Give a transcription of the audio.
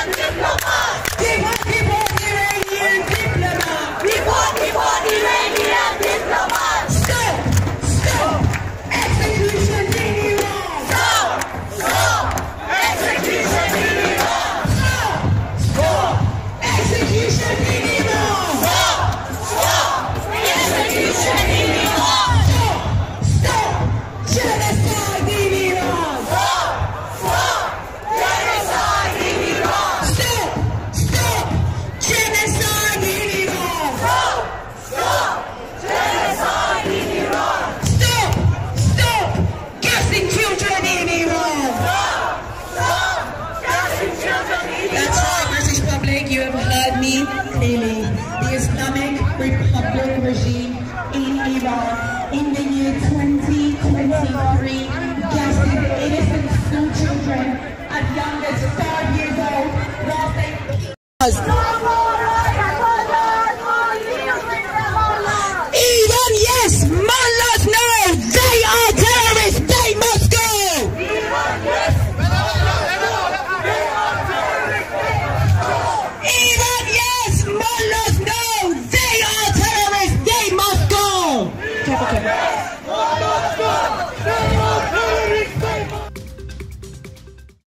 and diplomat. failing the Islamic Republic regime in Iran in the year 2023, gassing innocent school children as young as five years old while they...